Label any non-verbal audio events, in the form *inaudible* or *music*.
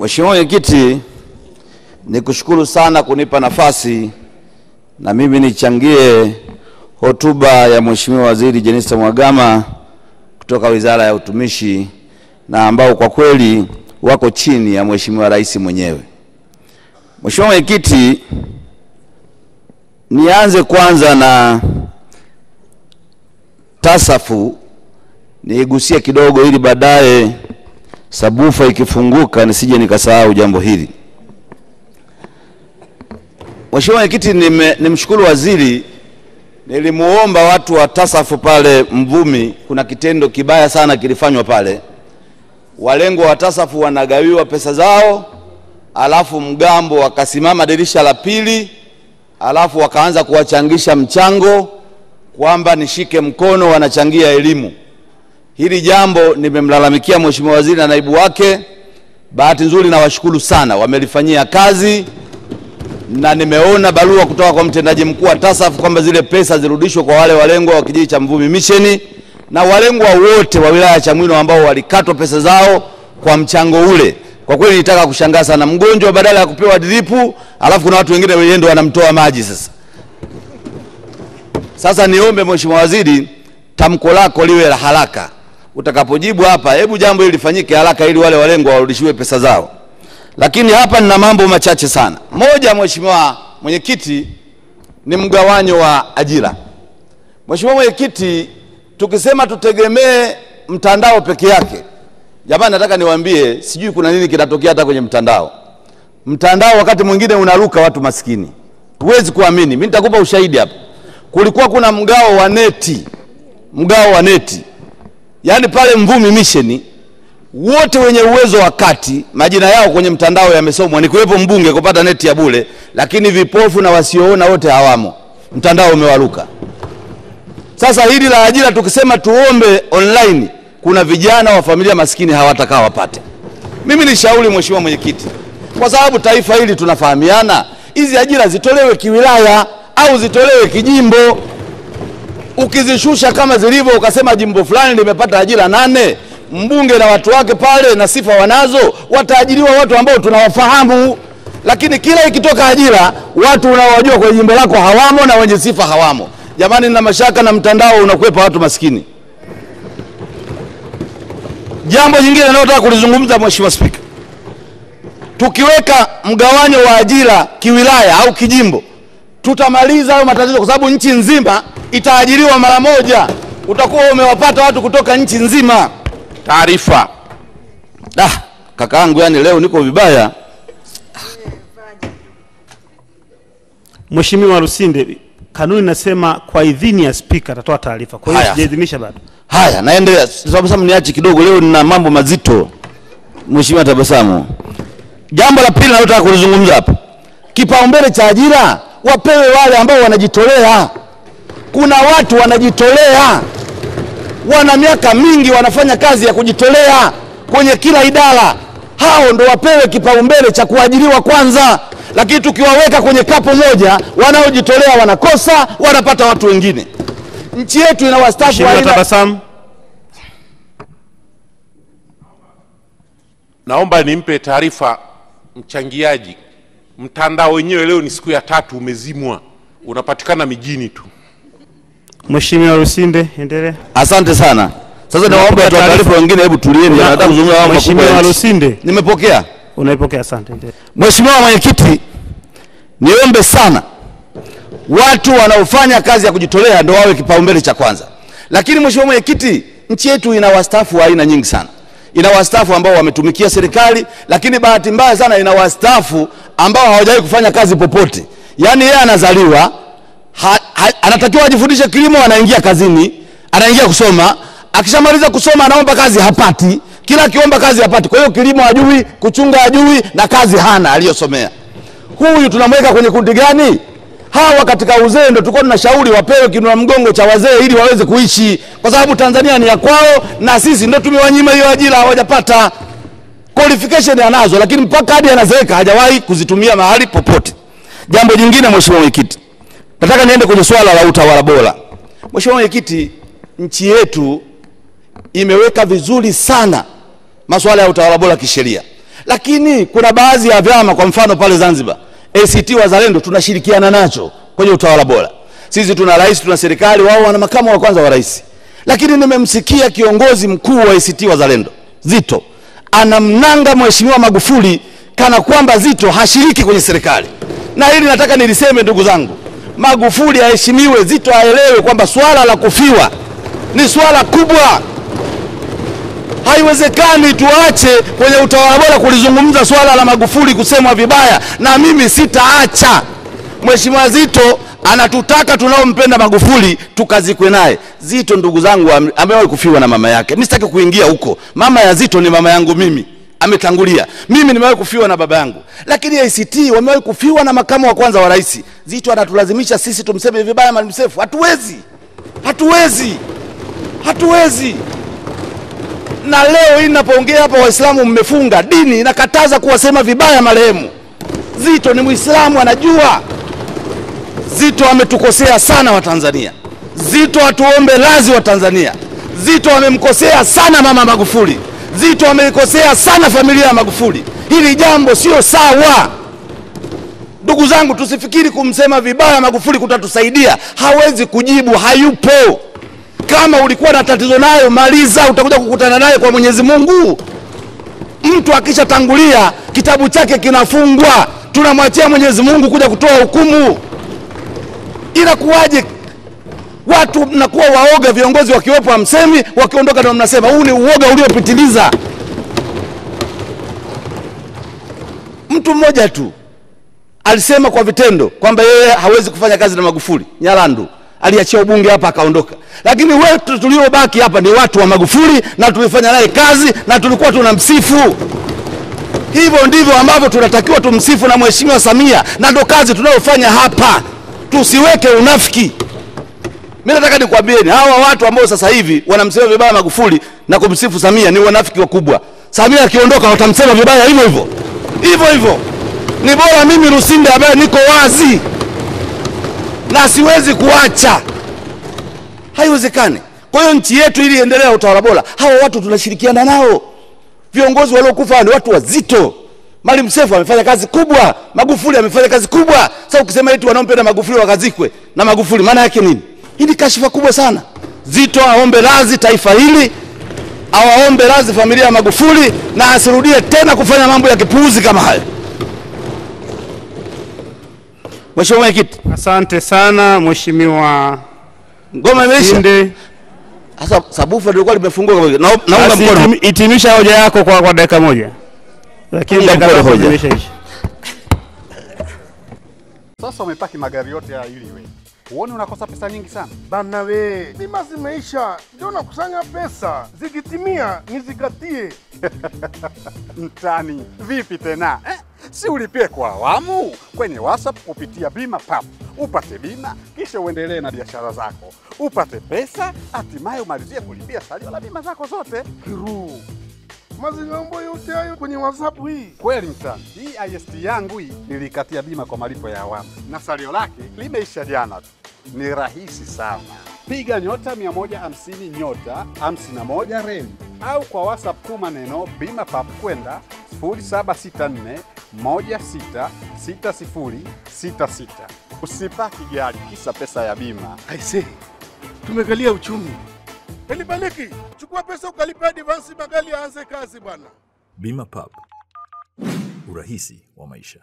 Mheshimiwa Mwenyekiti, nikushukuru sana kunipa nafasi na mimi nichangie hotuba ya Mheshimiwa Waziri Jenista Mhagama kutoka Wizara ya Utumishi na ambao kwa kweli wako chini ya Mheshimiwa Rais mwenyewe. Mheshimiwa Mwenyekiti, nianze kwanza na tasafu niigusie kidogo ili baadaye sabufa ikifunguka nisije nikasahau jambo hili. Mheshimiwa Mwenyekiti, nimshukuru waziri, nilimuomba watu wa tasafu pale Mvumi, kuna kitendo kibaya sana kilifanywa pale. Walengwa wa tasafu wanagawiwa pesa zao, alafu mgambo wakasimama dirisha la pili, alafu wakaanza kuwachangisha mchango kwamba nishike mkono, wanachangia elimu. Hili jambo nimemlalamikia Mheshimiwa Waziri na naibu wake. Bahati nzuri nawashukuru sana, wamelifanyia kazi na nimeona barua kutoka kwa mtendaji mkuu wa TASAF kwamba zile pesa zirudishwe kwa wale walengwa wa kijiji cha Mvumi Misheni na walengwa wote wa wilaya ya Chamwino ambao walikatwa pesa zao kwa mchango ule. Kwa kweli nitaka kushangaa sana, mgonjwa badala ya kupewa dripu, alafu kuna watu wengine wenyewe ndio wanamtoa maji sasa. Sasa niombe Mheshimiwa Waziri, tamko lako liwe la haraka. Utakapojibu hapa, hebu jambo hili lifanyike haraka ili wale walengwa warudishiwe pesa zao. Lakini hapa nina mambo machache sana. Moja, Mheshimiwa Mwenyekiti, ni mgawanyo wa ajira. Mheshimiwa Mwenyekiti, tukisema tutegemee mtandao peke yake, jamani, nataka niwaambie, sijui kuna nini kinatokea hata kwenye mtandao. Mtandao wakati mwingine unaruka watu maskini, huwezi kuamini. Mimi nitakupa ushahidi hapa. Kulikuwa kuna mgao wa neti, mgao wa neti, yaani pale Mvumi Mission wote wenye uwezo wa kati majina yao kwenye mtandao yamesomwa, ni kuwepo mbunge kupata neti ya bure, lakini vipofu na wasioona wote hawamo, mtandao umewaruka. Sasa hili la ajira tukisema tuombe online, kuna vijana wa familia maskini hawatakaa wapate. Mimi ni shauri Mheshimiwa Mwenyekiti, kwa sababu taifa hili tunafahamiana, hizi ajira zitolewe kiwilaya au zitolewe kijimbo. Ukizishusha kama zilivyo, ukasema jimbo fulani limepata ajira nane, mbunge na watu wake pale na sifa wanazo, wataajiriwa watu ambao tunawafahamu. Lakini kila ikitoka ajira, watu unaowajua kwenye jimbo lako hawamo na wenye sifa hawamo. Jamani, nina mashaka na mtandao unakwepa watu maskini. Jambo jingine ninalotaka kulizungumza, Mheshimiwa Spika, tukiweka mgawanyo wa ajira kiwilaya au kijimbo, tutamaliza hayo matatizo, kwa sababu nchi nzima itaajiriwa mara moja. Utakuwa umewapata watu kutoka nchi nzima. Taarifa. Da, kakaangu, yani leo niko vibaya. Mheshimiwa Lusinde, kanuni nasema kwa idhini ya spika atatoa taarifa. Kwa hiyo Haya. sijaidhinisha bado. Haya, naendelea. Tabasamu niache kidogo, leo nina mambo mazito. Mheshimiwa Tabasamu, jambo la pili nalotaka kulizungumza hapa, kipaumbele cha ajira wapewe wale ambao wanajitolea. Kuna watu wanajitolea, wana miaka mingi wanafanya kazi ya kujitolea kwenye kila idara, hao ndo wapewe kipaumbele cha kuajiriwa kwanza. Lakini tukiwaweka kwenye kapo moja, wanaojitolea wanakosa, wanapata watu wengine. Nchi yetu ina wastaafu Tabasamu. Naomba nimpe taarifa mchangiaji. Mtandao wenyewe leo ni siku ya tatu umezimwa, unapatikana mijini tu. Mheshimiwa Lusinde, endelea. Asante sana. Sasa naomba watu wa taarifa wengine, hebu tulieni, nataka kuzungumza mambo makubwa Mheshimiwa Rusinde. Lusinde, Nimepokea. unaipokea. Asante. Mheshimiwa Mwenyekiti, niombe sana watu wanaofanya kazi ya kujitolea ndio wawe kipaumbele cha kwanza. Lakini Mheshimiwa Mwenyekiti, nchi yetu ina wastaafu wa aina nyingi sana. Ina wastaafu ambao wametumikia serikali, lakini bahati mbaya sana ina wastaafu ambao hawajawahi kufanya kazi popote. Yaani yeye anazaliwa ha, ha, anatakiwa ajifundishe kilimo, anaingia kazini, anaingia kusoma. Akishamaliza kusoma anaomba kazi, hapati. Kila akiomba kazi hapati. Kwa hiyo kilimo hajui, kuchunga hajui, na kazi hana aliyosomea. Huyu tunamweka kwenye kundi gani? Hawa katika uzee ndio tulikuwa tunashauri wapewe kinua mgongo cha wazee ili waweze kuishi, kwa sababu Tanzania ni ya kwao na sisi ndio tumewanyima hiyo ajira, hawajapata qualification anazo, lakini mpaka hadi anazeeka hajawahi kuzitumia mahali popote. Jambo jingine, Mheshimiwa Mwenyekiti, nataka niende kwenye swala la utawala bora. Mheshimiwa Mwenyekiti, nchi yetu imeweka vizuri sana masuala ya utawala bora kisheria, lakini kuna baadhi ya vyama, kwa mfano pale Zanzibar, ACT Wazalendo tunashirikiana nacho kwenye utawala bora. Sisi tuna rais, tuna serikali, wao wana makamu wa kwanza wa rais. Lakini nimemsikia kiongozi mkuu wa ACT Wazalendo Zito anamnanga Mheshimiwa Magufuli kana kwamba Zito hashiriki kwenye serikali, na hili nataka niliseme, ndugu zangu, Magufuli aheshimiwe, Zito aelewe kwamba swala la kufiwa ni swala kubwa. Haiwezekani tuache kwenye utawala bora kulizungumza swala la Magufuli kusemwa vibaya, na mimi sitaacha. Mheshimiwa Zito anatutaka tunaompenda Magufuli tukazikwe naye. Zito ndugu zangu, ame- amewahi kufiwa na mama yake. Mimi sitaki kuingia huko. Mama ya Zito ni mama yangu mimi, ametangulia. Mimi nimewahi kufiwa na baba yangu, lakini ACT wamewahi kufiwa na makamu wa kwanza wa rais. Zito anatulazimisha sisi tumseme vibaya Maalim Seif. Hatuwezi, hatuwezi, hatuwezi na leo hii ninapoongea hapa, Waislamu mmefunga, dini inakataza kuwasema vibaya marehemu. Zito ni Muislamu, anajua. Zito ametukosea sana Watanzania. Zito atuombe radhi Watanzania. Zito amemkosea sana mama Magufuli. Zito ameikosea sana familia ya Magufuli. Hili jambo sio sawa. Ndugu zangu, tusifikiri kumsema vibaya Magufuli kutatusaidia. Hawezi kujibu, hayupo. Kama ulikuwa na tatizo nayo, maliza, utakuja kukutana naye kwa Mwenyezi Mungu. Mtu akishatangulia kitabu chake kinafungwa, tunamwachia Mwenyezi Mungu kuja kutoa hukumu. Inakuwaje watu mnakuwa waoga, viongozi wakiwepo hamsemi, wakiondoka ndio mnasema? Huu ni uoga uliopitiliza. Mtu mmoja tu alisema kwa vitendo kwamba yeye hawezi kufanya kazi na Magufuli. Nyalandu aliachia ubunge hapa akaondoka, lakini wetu tuliobaki hapa ni watu wa Magufuli na tulifanya naye kazi na tulikuwa tunamsifu. Hivyo ndivyo ambavyo tunatakiwa tumsifu na Mheshimiwa Samia, na ndo kazi tunayofanya hapa. Tusiweke unafiki. Mimi nataka nikwambieni hawa watu ambao sasa hivi wanamsema vibaya Magufuli na kumsifu Samia ni wanafiki wakubwa. Samia akiondoka watamsema vibaya hivyo hivyo hivyo hivyo. Ni bora mimi Lusinde ambaye niko wazi na siwezi kuacha, haiwezekani. Kwa hiyo nchi yetu ili iendelee utawala bora, hawa watu tunashirikiana nao. Viongozi waliokufa ni watu wazito. Mwalimu Sefu amefanya kazi kubwa, Magufuli amefanya kazi kubwa. Sasa ukisema eti wanaompenda Magufuli wakazikwe na Magufuli, maana yake nini? Hii ni kashifa kubwa sana. Zito aombe radhi taifa hili, awaombe radhi familia ya Magufuli na asirudie tena kufanya mambo ya kipuuzi kama hayo. Mheshimiwa Mwenyekiti, Asante sana Mheshimiwa ngoma imeisha. Sasa sabufa lilikuwa limefunguka, na- naunga mkono. itimisha Hitimisha hoja yako kwa, kwa dakika moja, lakini dakika moja. Sasa umepaki magari yote ya ili iwe. Huoni unakosa pesa nyingi sana? Bana we, bima zimeisha, ndio nakusanya pesa, zikitimia nizikatie. *laughs* Mtani vipi tena eh? Si ulipie kwa awamu kwenye WhatsApp kupitia bima pap, upate bima kisha uendelee na biashara zako, upate pesa, hatimaye umalizie kulipia salio la bima zako zote. Kiru, mazingambo yote hayo kwenye WhatsApp hii. Kweli mtani, hii IST yangu hii nilikatia bima kwa malipo ya awamu na salio lake limeisha jana tu. Ni rahisi sana, piga nyota 150 nyota 51 reli au kwa WhatsApp tu maneno bima pap kwenda 0764 166066. Usipaki gari kisa pesa ya bima. Aise, tumekalia uchumi. Elibaliki, chukua pesa ukalipa advance magari yaanze kazi bwana. Bima pap, urahisi wa maisha.